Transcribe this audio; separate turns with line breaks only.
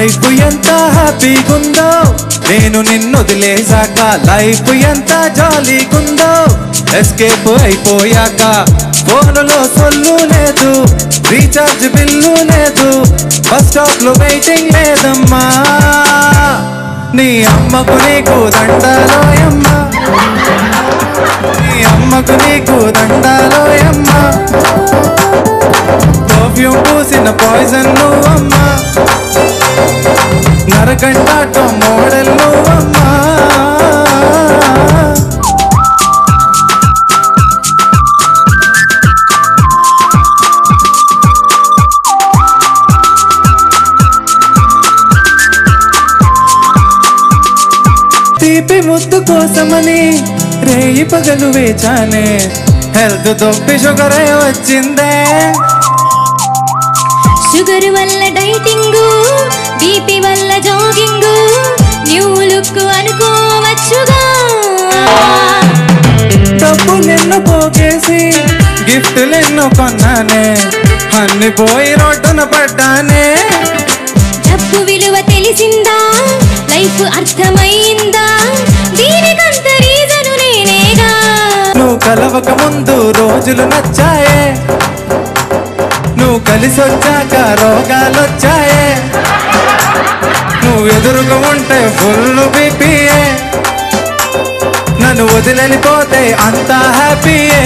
Life ఎంత హ్యాపీగుందో? నేను నిన్ను వదిలేసాక లైఫ్ ఎంత జాలీగుందో? ఎస్కేప్ అయిపోయాక ఫోన్లో సొల్లు లేదు రీఛార్జ్ బిల్లు లేదు బస్ స్టాప్లో వెయిటింగ్ లేదమ్మా. నీ అమ్మకు నీకు దండాలోయమ్మా. నీ అమ్మకు నీకు దండాలోయమ్మా. పర్ఫ్యూమ్ పూసిన పాయిజన్ నువ్వమ్మ. నరకంటాటో మోడల్ నువ్వమ్మా తీపి ముద్దు కోసమని రేయి పగలు వేచానే. హెల్త్ దొప్పి షుగర్ వచ్చిందే.
షుగర్ వల్ల డైటింగ్
గిఫ్ట్లు ఎన్నో కొన్నానే అన్ని పోయి రోడ్డున పడ్డానే.
డబ్బు విలువ తెలిసిందా? లైఫ్ అర్థమైందా? దీనికంత రీజను నేనేగా
నువ్వు కలవక ముందు రోజులు నచ్చాయే. నువ్వు కలిసి వచ్చాక రోగాలొచ్చాయే. నువ్వు ఎదురుగా ఉంటే ఫుల్ బీపీయే. నన్ను వదిలిపోతే అంతా హ్యాపీయే.